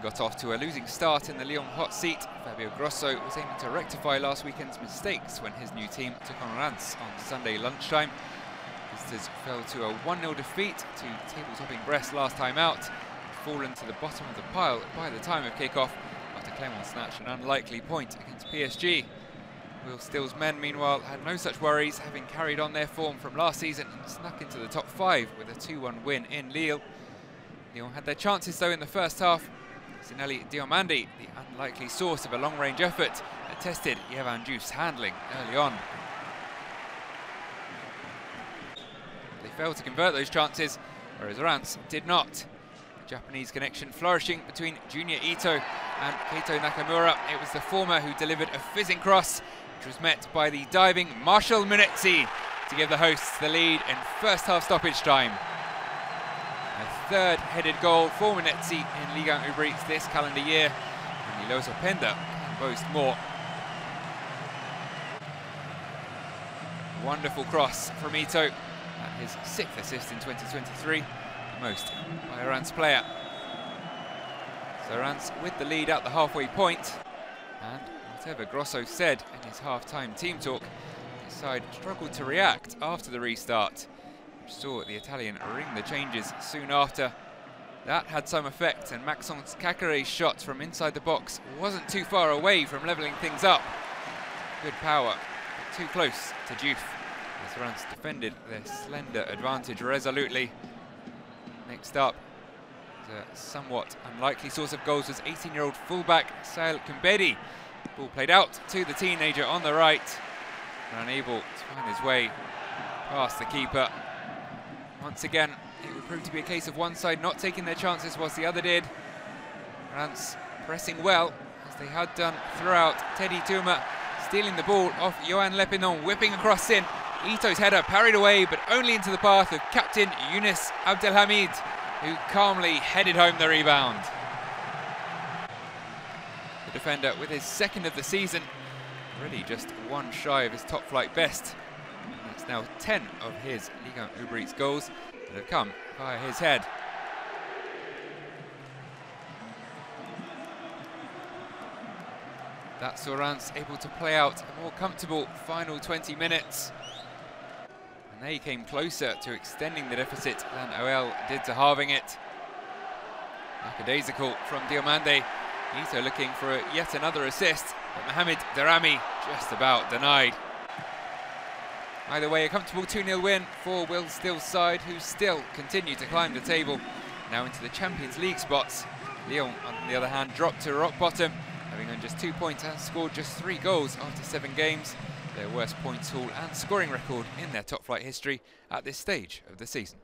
got off to a losing start in the Lyon hot seat, Fabio Grosso was aiming to rectify last weekend's mistakes when his new team took on Reims on Sunday lunchtime. Visitors fell to a 1-0 defeat to table-topping Brest last time out, fallen to the bottom of the pile by the time of kick-off after Clermont snatched an unlikely point against PSG. Will Still's men, meanwhile, had no such worries, having carried on their form from last season and snuck into the top five with a 2-1 win in Lille. Lyon had their chances, though, in the first half. Sinaly Diomande, the unlikely source of a long-range effort, tested Yehvann Diouf's handling early on. They failed to convert those chances, whereas Reims did not. The Japanese connection flourishing between Junya Ito and Keito Nakamura. It was the former who delivered a fizzing cross which was met by the diving Marshall Munetsi to give the hosts the lead in first half stoppage time. A third headed goal for Munetsi in Ligue 1 Uber this calendar year, and Iloso Penda can boast more. Wonderful cross from Ito, and his sixth assist in 2023, the most by a Reims player. So Reims with the lead at the halfway point, and Whatever Grosso said in his half-time team talk, his side struggled to react after the restart, saw the Italian ring the changes soon after. That had some effect, and Maxence Caqueret's shot from inside the box wasn't too far away from levelling things up. Good power, but too close to. As Reims defended their slender advantage resolutely. Next up, a somewhat unlikely source of goals was 18-year-old fullback Sael Kumbedi, Ball played out to the teenager on the right. and Unable to find his way past the keeper. Once again, it would prove to be a case of one side not taking their chances whilst the other did. France pressing well, as they had done throughout. Teddy Teuma stealing the ball off Johann Lepenant, whipping across in. Ito's header parried away, but only into the path of captain Yunis Abdelhamid, who calmly headed home the rebound The defender with his second of the season. Really just one shy of his top flight best. It's now 10 of his Ligue 1 Uber Eats goals that have come via his head. That's Reims able to play out a more comfortable final 20 minutes. And they came closer to extending the deficit than OL did to halving it. Lackadaisical from Diomande Ito looking for yet another assist, but Mohamed Daramy just about denied. Either way, a comfortable 2-0 win for Will Still's side, who still continue to climb the table, now into the Champions League spots. Lyon, on the other hand, dropped to rock bottom, having earned just two points and scored just three goals after seven games, their worst points haul and scoring record in their top flight history at this stage of the season.